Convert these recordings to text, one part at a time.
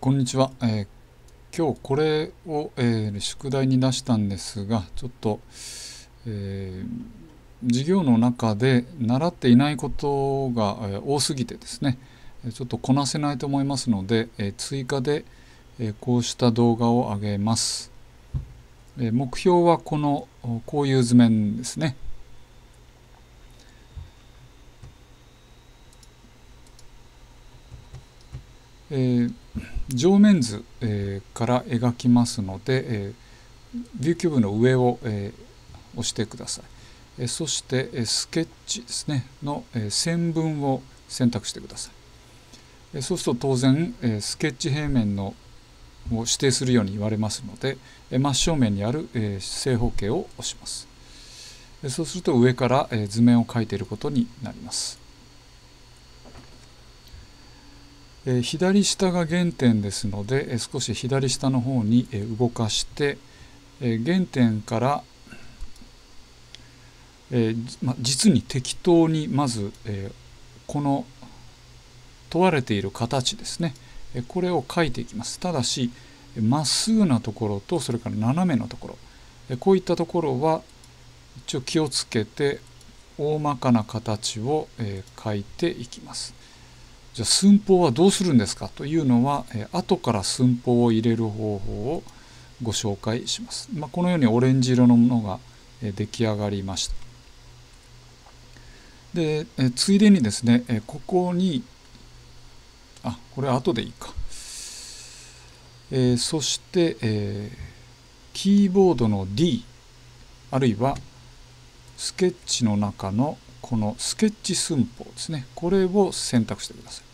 こんにちは、えー、今日これを、えー、宿題に出したんですがちょっと、えー、授業の中で習っていないことが、え多すぎてですねちょっとこなせないと思いますので、え追加で、えこうした動画を上げます、え目標はこのこういう図面ですね。えー、上面図、えー、から描きますので、えー、ビューキューブの上を、えー、押してください、えー、そして、えー、スケッチですねの、えー、線分を選択してください、えー、そうすると当然、えー、スケッチ平面のを指定するように言われますので、えー、真正面にある、えー、正方形を押します、えー、そうすると上から、えー、図面を描いていることになります。え左下が原点ですので、え少し左下の方に、え動かして、え原点から、えま、実に適当にまず、えこの問われている形ですね。えこれを書いていきます。ただしまっすぐなところとそれから斜めのところ。えこういったところは一応気をつけて大まかな形をえ書いていきます。じゃあ寸法はどうするんですかというのは、え後から寸法を入れる方法をご紹介します。まあ、このようにオレンジ色のものが、え出来上がりました。で、えついでにですね、えここにあこれ後でいいか、え、そして、え、キーボードの D あるいはスケッチの中のこのスケッチ寸法ですねこれを選択してください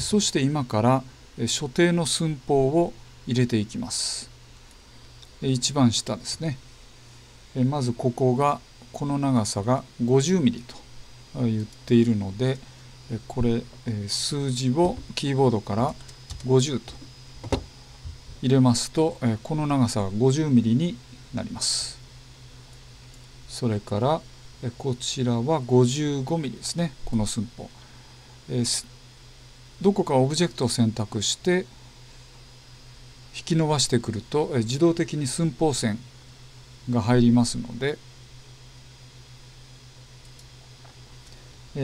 そして今から所定の寸法を入れていきます。一番下ですね。まずここがこの長さが 50mm と言っているのでこれ数字をキーボードから50と入れますとこの長さが 50mm になります。それからこちらは 55mm ですね。この寸法。どこかオブジェクトを選択して引き伸ばしてくると自動的に寸法線が入りますので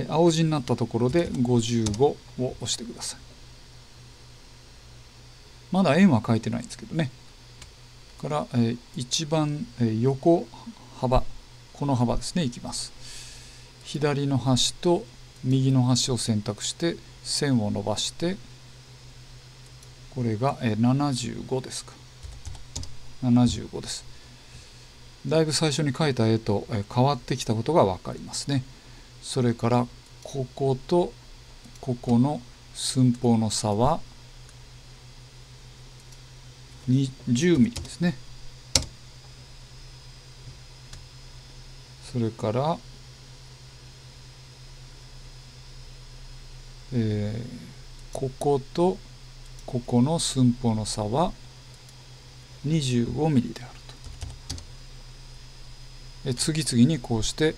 青字になったところで55を押してください。まだ円は書いてないんですけどね。から一番横幅この幅ですねいきます。左の端と右の端を選択して線を伸ばしてこれが75ですか。75です。だいぶ最初に描いた絵と変わってきたことが分かりますね。それからこことここの寸法の差は20ミリですね。それからえー、こことここの寸法の差は 25mm であると。え次々にこうして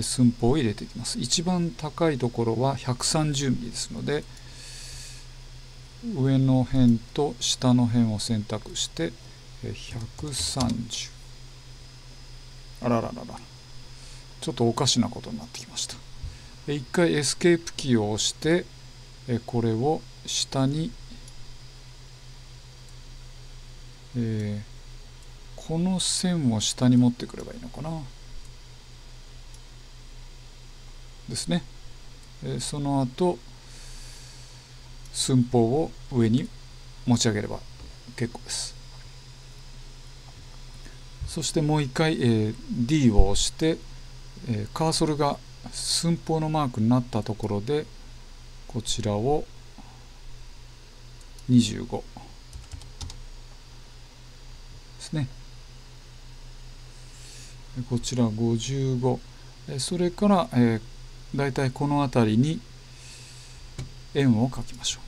寸法を入れていきます。一番高いところは 130mm ですので上の辺と下の辺を選択して130あららららちょっとおかしなことになってきました。一回エスケープキーを押してこれを下に、えー、この線を下に持ってくればいいのかな？ですね、その後寸法を上に持ち上げれば結構です。そしてもう一回、えー、D を押して、えー、カーソルが寸法のマークになったところでこちらを25ですね。こちら55それから、えー、だいたいこの辺りに円を描きましょ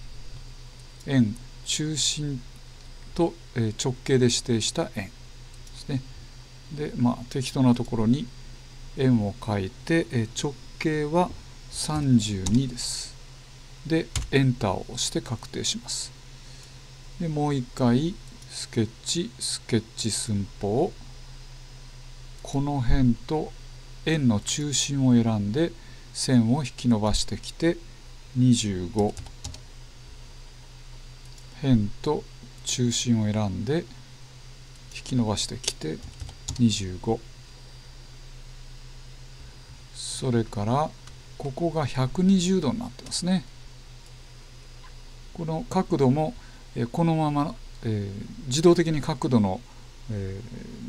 う。円中心と、えー、直径で指定した円ですね。でまあ適当なところに円を書いて直径は32です。で、エンターを押して確定します。でもう一回スケッチスケッチ寸法この辺と円の中心を選んで線を引き伸ばしてきて25辺と中心を選んで引き伸ばしてきて25それからここが120度になってますね。この角度もこのまま、自動的に角度の、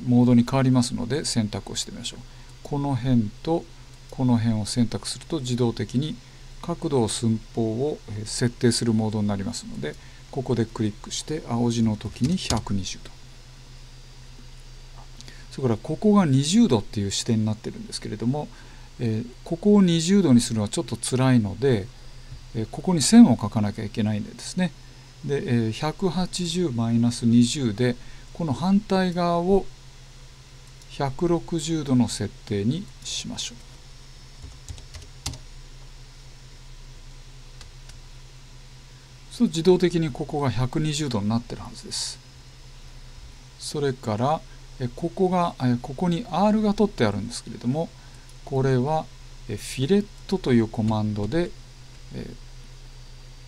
モードに変わりますので選択をしてみましょう。この辺とこの辺を選択すると自動的に角度寸法を設定するモードになりますのでここでクリックして青字の時に120度。それからここが20度っていう視点になってるんですけれども、えー、ここを20度にするのはちょっと辛いので、えー、ここに線を描かなきゃいけないんでですねで、えー、180-20でこの反対側を160度の設定にしましょう。そう自動的にここが120度になってるはずです。それからここがここに R が取ってあるんですけれどもこれはフィレットというコマンドで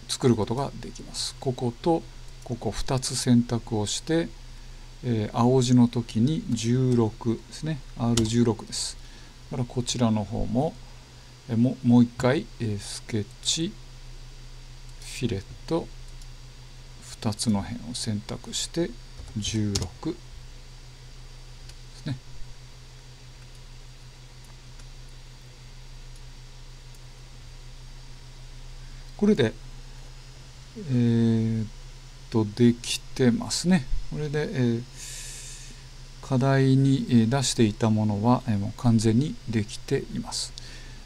作ることができます。こことここ2つ選択をしてえ、青字の時に16ですね。R16 です。だからこちらの方も、え、ももう一回、え、スケッチフィレット2つの辺を選択して16ですねこれでえー、っとできてますねこれで、えー、課題に出していたものは、えー、もう完全にできています。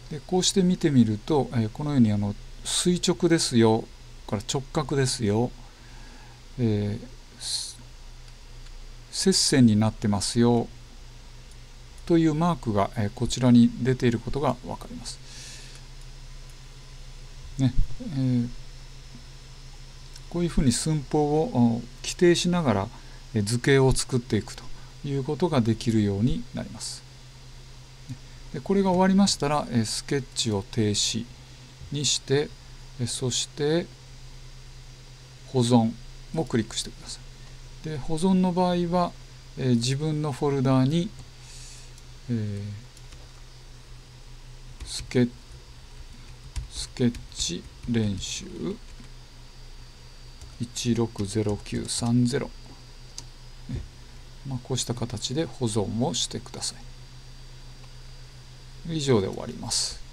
でこうして見てみると、えー、このようにあの垂直ですよから直角ですよ、えー、接線になってますよというマークが、え、こちらに出ていることが分かります。ねえーこういうふうに寸法を規定しながら図形を作っていくということができるようになります。でこれが終わりましたらスケッチを停止にしてそして保存をクリックしてください。で保存の場合は自分のフォルダに、えー、スケスケッチ練習160930、ねまあ、こうした形で保存をしてください。以上で終わります。